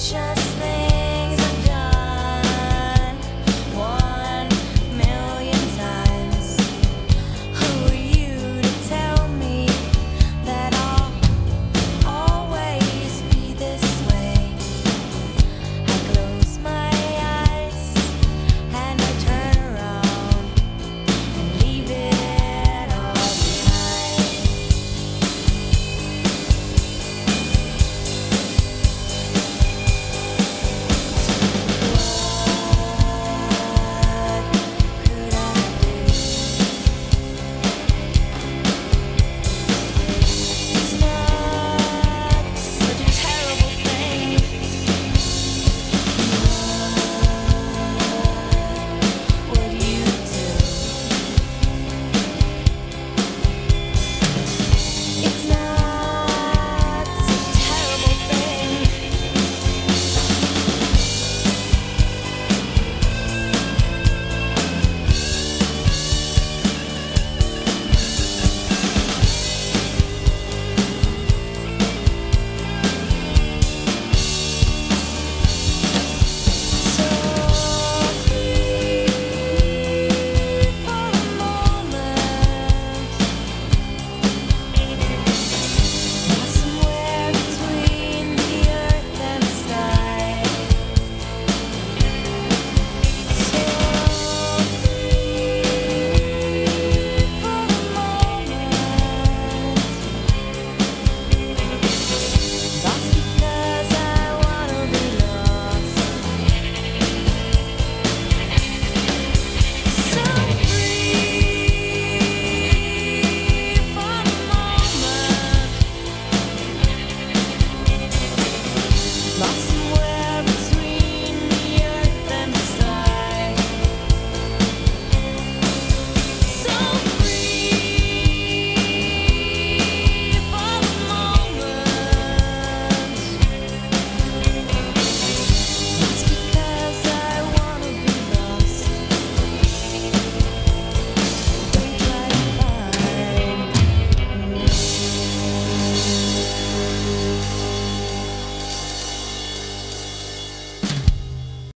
just